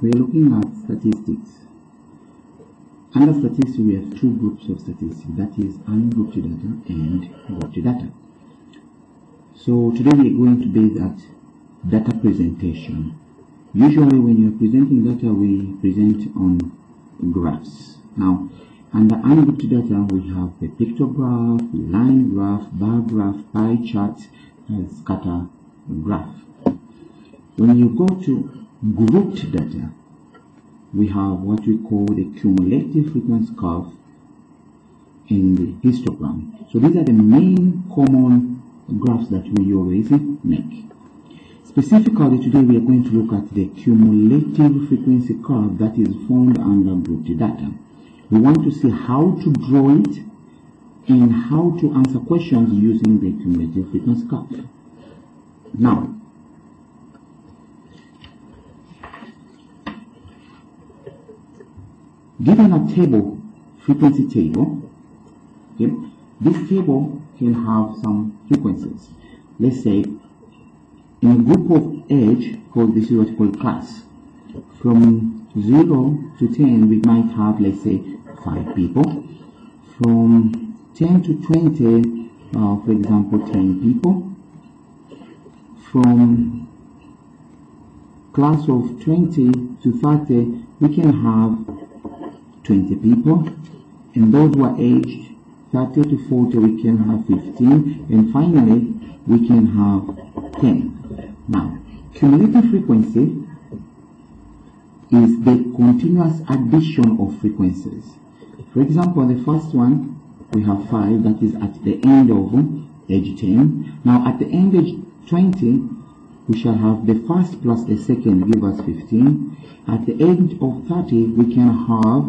we're looking at statistics. Under statistics, we have two groups of statistics, that is ungrouped data and grouped data. So today we are going to base at data presentation. Usually when you're presenting data, we present on graphs. Now, under ungrouped data, we have a pictograph, line graph, bar graph, pie chart, and scatter graph. When you go to grouped data, we have what we call the cumulative frequency curve in the histogram. So these are the main common graphs that we always make. Specifically today we are going to look at the cumulative frequency curve that is found under grouped data. We want to see how to draw it and how to answer questions using the cumulative frequency curve. Now, given a table, frequency table, okay, this table can have some frequencies. Let's say in a group of age, called this is what we call class. From 0 to 10, we might have, let's say, 5 people. From 10 to 20, uh, for example, 10 people. From class of 20 to 30, we can have 20 people. And those who are aged 30 to 40, we can have 15. And finally, we can have 10. Now, cumulative frequency is the continuous addition of frequencies. For example, the first one, we have 5, that is at the end of age 10. Now, at the end of age 20, we shall have the first plus the second give us 15. At the age of 30, we can have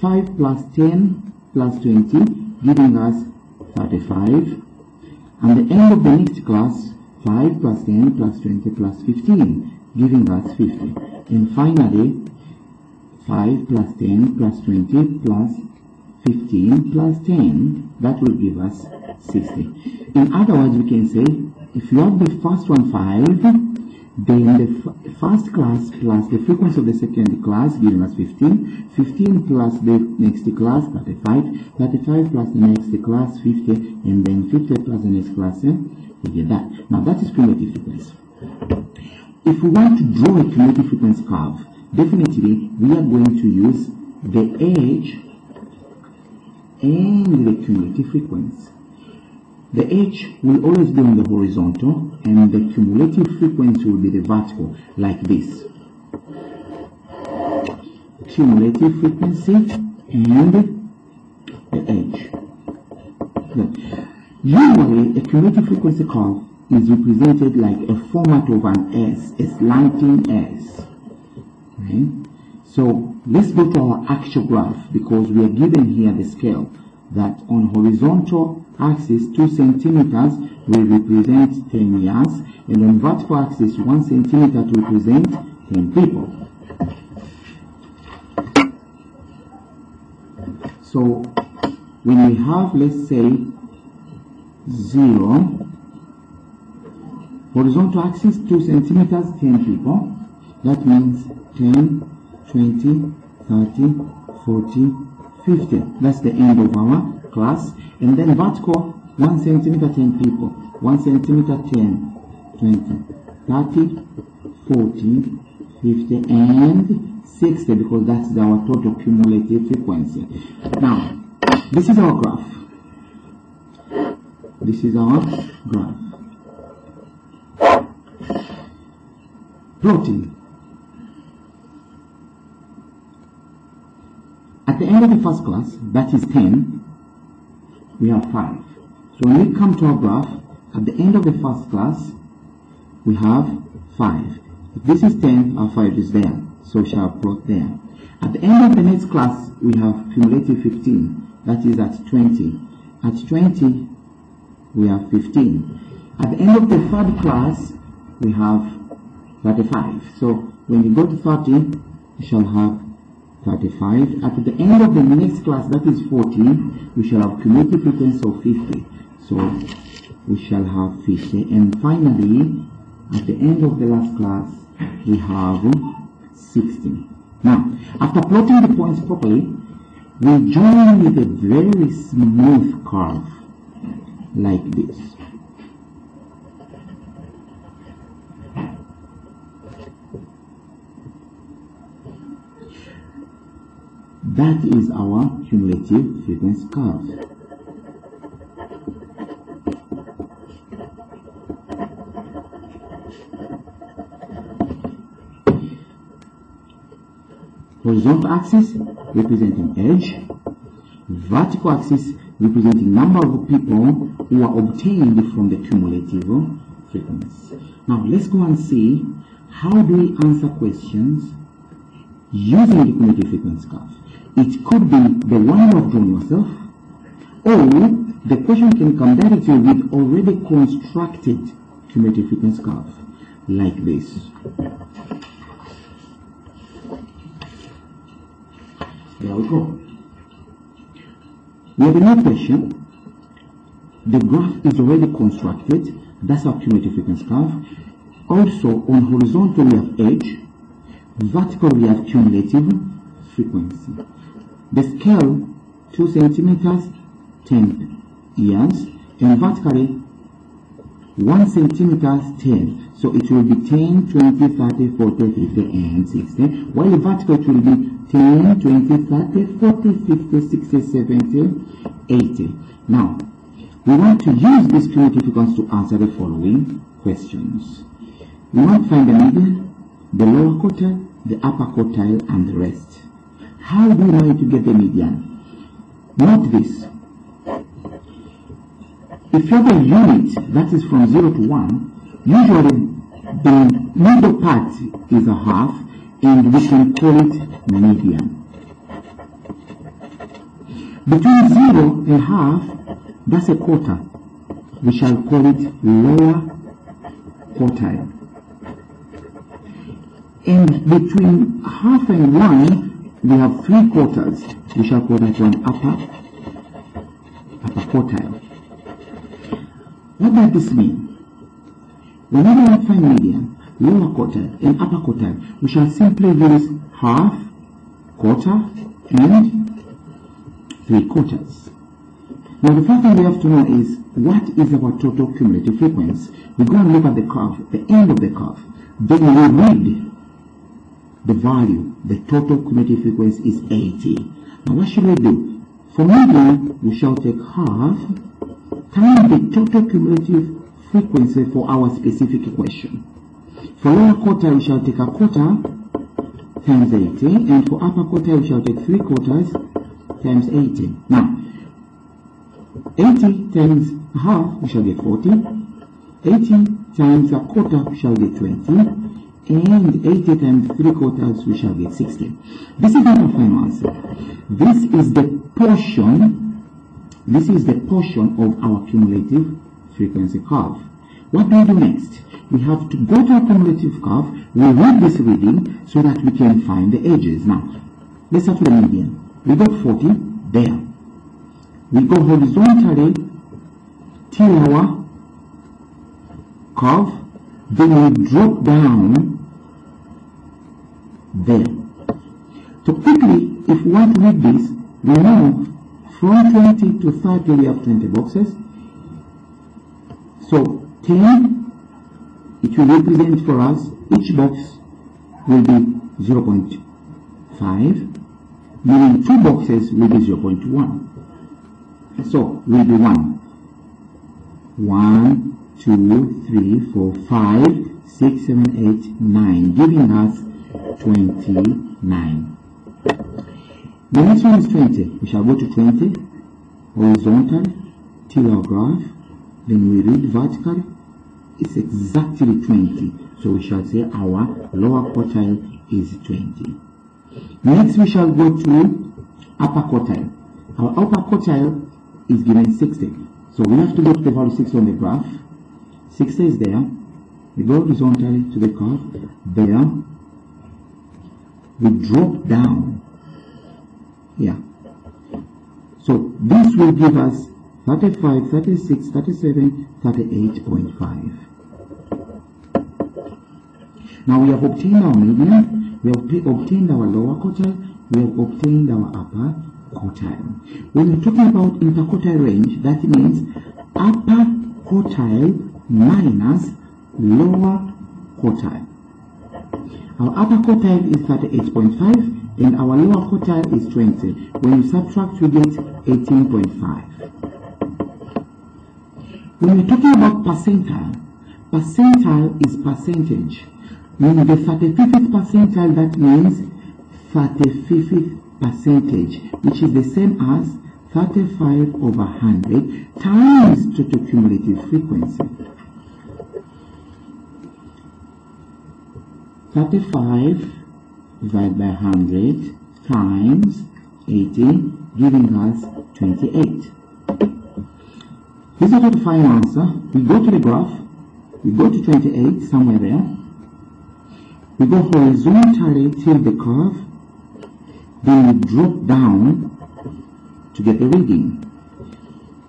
5 plus 10 plus 20, giving us 35. And the end of the next class, 5 plus 10 plus 20 plus 15, giving us 50. And finally, 5 plus 10 plus 20 plus 15 plus 10, that will give us 60. In other words, we can say, if you have the first one 5, then the first class plus the frequency of the second class giving us 15, 15 plus the next class 35, 35 plus the next class 50, and then 50 plus the next class, eh, we get that. Now that is cumulative frequency. If we want to draw a cumulative frequency curve, definitely we are going to use the age and the cumulative frequency. The age will always be on the horizontal and the cumulative frequency will be the vertical, like this. Cumulative frequency and the age. Usually, a cumulative frequency curve is represented like a format of an S, a slanting S. Right? So let's go to our actual graph because we are given here the scale that on horizontal axis 2 centimeters will represent 10 years and on vertical axis 1 centimeter to represent 10 people. So when we have let's say 0 horizontal axis 2 centimeters 10 people that means 10 20 30 40 50 that's the end of our class and then vertical 1 centimeter 10 people 1 centimeter 10 20 30 40 50 and 60 because that's our total cumulative frequency. Now this is our graph. This is our graph. Plotting At the end of the first class, that is 10, we have 5. So when we come to our graph, at the end of the first class, we have 5. If this is 10, our 5 is there. So we shall plot there. At the end of the next class, we have cumulative 15. That is at 20. At 20, we have 15. At the end of the third class, we have 35. So when we go to 30, we shall have 35. At the end of the next class, that is 40, we shall have cumulative frequency of 50. So we shall have 50. And finally, at the end of the last class, we have 60. Now, after plotting the points properly, we join with a very smooth curve like this. That is our cumulative frequency curve. Horizontal axis representing age, vertical axis representing number of people who are obtained from the cumulative frequency. Now let's go and see how do we answer questions using the cumulative frequency curve. It could be the one you have drawn yourself, or the question can come directly with already constructed cumulative frequency curve, like this. There we go. We have a new question. The graph is already constructed. That's our cumulative frequency curve. Also, on horizontal we have age. Vertical we have cumulative frequency. The scale 2 centimeters, 10 years. And vertically 1 centimeters, 10. So it will be 10, 20, 30, 40, 50, and 60. While vertical it will be 10, 20, 30, 40, 50, 60, 70, 80. Now, we want to use this cumulative frequency to answer the following questions. We want to find the median, the lower quartile, the upper quartile, and the rest. How do we know to get the median? Note this. If you have a unit that is from 0 to 1, usually the middle part is a half and we can call it median. Between 0 and half, that's a quarter. We shall call it lower quartile. And between half and 1, we have three quarters. We shall call that one upper, upper quartile. What does this mean? Whenever we find median, lower quartile and upper quartile, we shall simply use half, quarter, and three quarters. Now the first thing we have to know is what is our total cumulative frequency. We go and look at the curve, the end of the curve. Then we read the value, the total cumulative frequency is 80. Now what should we do? For median, we shall take half times the total cumulative frequency for our specific equation. For lower quarter, we shall take a quarter times 80, and for upper quarter, we shall take 3 quarters times 80. Now, 80 times half, we shall get 40. 80 times a quarter, we shall get 20. And 80 times 3 quarters, we shall get 60. This is not a final answer. This is the portion, this is the portion of our cumulative frequency curve. What do we do next? We have to go to our cumulative curve, we read this reading so that we can find the edges. Now, let's start with the median. We got 40 there. We go horizontally till our curve, then we drop down there. So quickly, if we want to read this, we know from 20 to 30 we have 20 boxes. So 10, it will represent for us, each box will be 0.5, meaning two boxes will be 0.1. So will be 1. 1, 2, 3, 4, 5, 6, 7, 8, 9, giving us 29. The next one is 20. We shall go to 20, horizontal, till our graph, then we read vertical, it's exactly 20. So we shall say our lower quartile is 20. Next we shall go to upper quartile. Our upper quartile is given 60. So we have to go to the value 60 on the graph. 60 is there. We go horizontally to the curve. There. We drop down. Yeah. So this will give us 35, 36, 37, 38.5. Now we have obtained our median. We have obtained our lower quartile, we have obtained our upper quartile. When we're talking about interquartile range, that means upper quartile minus lower quartile. Our upper quartile is 38.5 and our lower quartile is 20. When you subtract, you get 18.5. When we're talking about percentile, percentile is percentage. When the 35th percentile, that means 35th percentage, which is the same as 35 over 100 times total cumulative frequency. 35 divided by 100 times 80 giving us 28. This is to find answer. We go to the graph, we go to 28 somewhere there, we go horizontally till the curve, then we drop down to get the reading.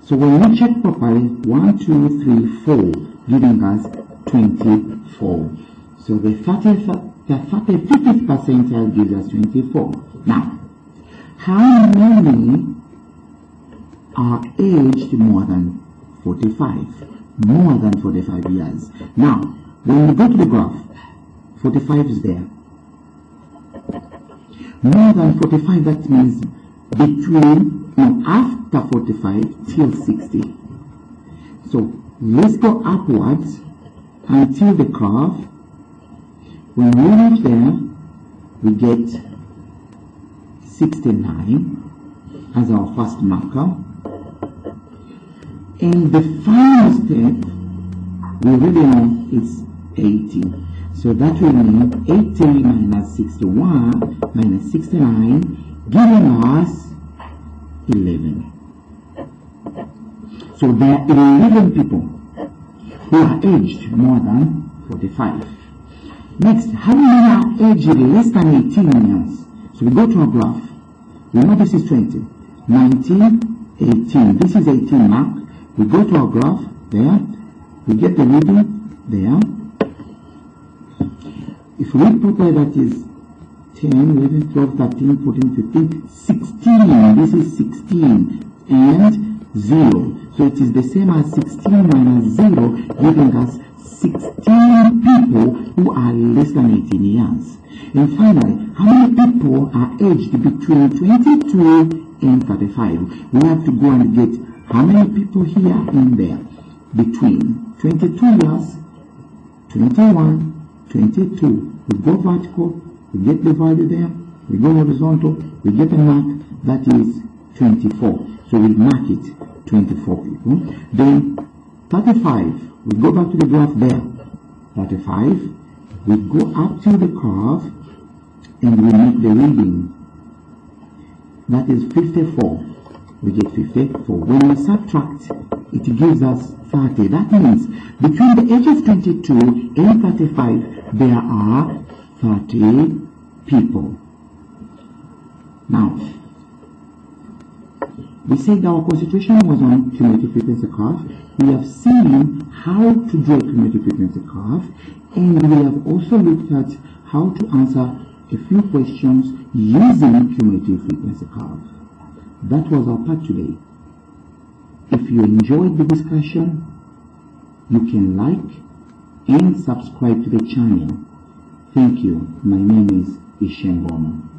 So when we check properly, 1, 2, 3, 4, giving us 24. So the 30th, the 35th percentile gives us 24. Now, how many are aged more than 45? More than 45 years. Now, when we go to the graph, 45 is there. More than 45, that means between, no, after 45 till 60. So, let's go upwards until the curve when we reach there, we get 69 as our first marker. And the final step, we already know it's 80. So that will mean 80 minus 61 minus 69 giving us 11. So there are 11 people who are aged more than 45. Next, how many are aged less than 18 years? So we go to a graph. We know this is 20. 19, 18. This is 18 mark. We go to our graph there. We get the reading there. If we put that is 10, 11, 12, 13, 14, 15, 16. This is 16 and 0. So it is the same as 16 minus 0 giving us 16 people who are less than 18 years. And finally, how many people are aged between 22 and 35? We have to go and get how many people here in there between 22 years, 21, 22. We go vertical, we get the value there, we go horizontal, we get a mark that is 24. So we mark it 24 people. Then 35, we go back to the graph there. 35, we go up to the curve and we make the reading. That is 54. We get 54. When we subtract, it gives us 30. That means between the age of 22 and 35, there are 30 people. Now, we said our concentration was on cumulative frequency curve. We have seen how to draw a cumulative frequency curve and we have also looked at how to answer a few questions using cumulative frequency curve. That was our part today. If you enjoyed the discussion, you can like and subscribe to the channel. Thank you. My name is Ishengoma.